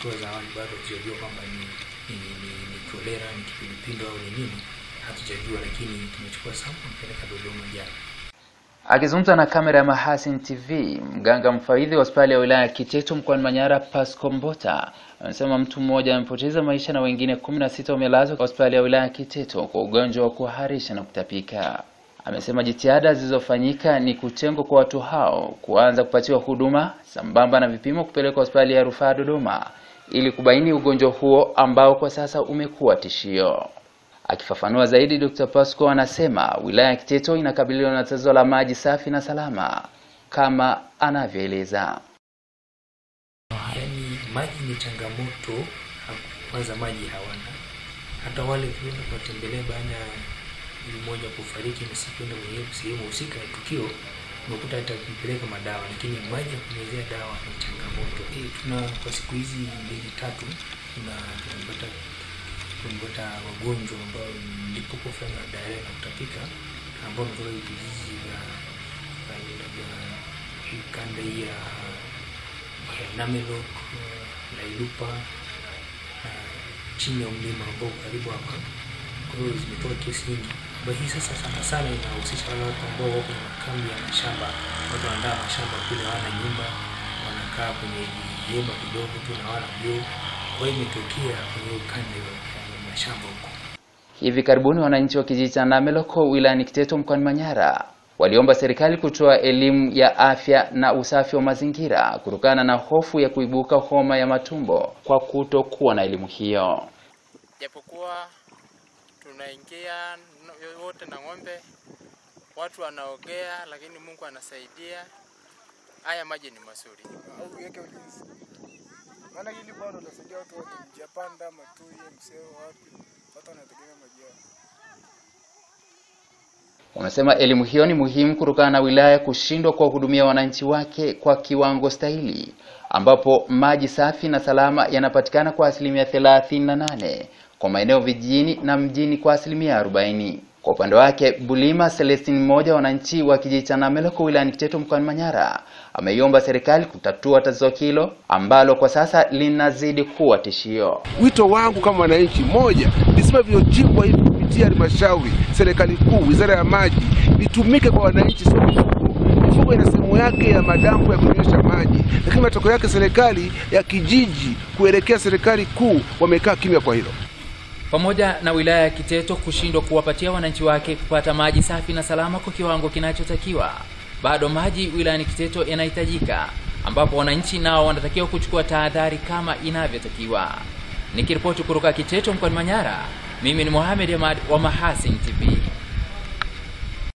hatua za awali bado hatujajua kwamba ni ni, ni, ni kolera ni kipindupindu au ni nini, hatujajua, lakini tumechukua sampuli mpeleka Dodoma jana. Akizungumza na kamera ya Mahasin TV, mganga mfawidhi wa hospitali ya wilaya ya Kiteto mkoani Manyara, Pasco Mbota, amesema mtu mmoja amepoteza maisha na wengine kumi na sita wamelazwa hospitali ya wilaya ya Kiteto kwa ugonjwa wa kuharisha na kutapika. Amesema jitihada zilizofanyika ni kutengwa kwa watu hao, kuanza kupatiwa huduma sambamba na vipimo kupelekwa hospitali ya rufaa Dodoma ili kubaini ugonjwa huo ambao kwa sasa umekuwa tishio. Akifafanua zaidi, Dr. Pasco anasema wilaya ya Kiteto inakabiliwa na tatizo la maji safi na salama kama anavyoeleza. Yaani maji ni changamoto, kwanza maji hawana. Hata wale kuenda kuwatembelea baada ya mmoja kufariki na siku kwenda kwenye sehemu husika ya tukio, unakuta hata kumpeleka madawa, lakini maji ya kumezea dawa ni changamoto. E, tuna kwa siku hizi mbili tatu tuna tunapata tunapata wagonjwa ambao mlipuko fulani wa diarrhea na kutapika ambao wametoka vijiji vya kanda hii ya Namelok, Lailupa na chini ya mlima ambao karibu hapa. Kwa hiyo zimetoka kesi nyingi ambayo hii sasa sana sana inahusisha wale watu ambao wako kwenye makambi ya mashamba, watu wanaandaa mashamba kule, hawana nyumba, wanakaa kwenye vijemba kidogo tu na wala vyoo. Kwa hiyo imetokea kwenye ukanda wa mashamba huko. Hivi karibuni wananchi wa kijiji cha Nameloko wilayani Kiteto mkoani Manyara waliomba serikali kutoa elimu ya afya na usafi wa mazingira kutokana na hofu ya kuibuka homa ya matumbo kwa kutokuwa na elimu hiyo. Japokuwa tunaingia wote na ng'ombe, watu wanaogea, lakini Mungu anasaidia. Haya maji ni mazuri. uweke ulinzi, maana hili bwana utasaidia watu wote, Japanda, Matuye, Mseo, wapi, watu wanategemea maji yao. Wamesema elimu hiyo ni muhimu kutokana na wilaya kushindwa kuwahudumia wananchi wake kwa kiwango stahili, ambapo maji safi na salama yanapatikana kwa asilimia 38 kwa maeneo vijijini na mjini kwa asilimia 40. Kwa upande wake Bulima Celestine, mmoja wa wananchi wa kijiji cha Nameloko wilayani Kiteto mkoani Manyara, ameiomba serikali kutatua tatizo hilo ambalo kwa sasa linazidi kuwa tishio. Wito wangu kama wananchi, moja, visima vilivyochimbwa hivi kupitia halmashauri, serikali kuu, wizara ya maji, vitumike kwa wananchi, sio mifugo. Mifugo ina sehemu yake ya madampo ya kunywesha maji, lakini matokeo yake serikali ya kijiji kuelekea serikali kuu wamekaa kimya kwa hilo. Pamoja na wilaya ya Kiteto kushindwa kuwapatia wananchi wake kupata maji safi na salama kwa kiwango kinachotakiwa, bado maji wilayani Kiteto yanahitajika, ambapo wananchi nao wanatakiwa kuchukua tahadhari kama inavyotakiwa. Nikiripoti kutoka Kiteto mkoani Manyara, mimi ni Mohamed Ahmad wa Mahasin TV.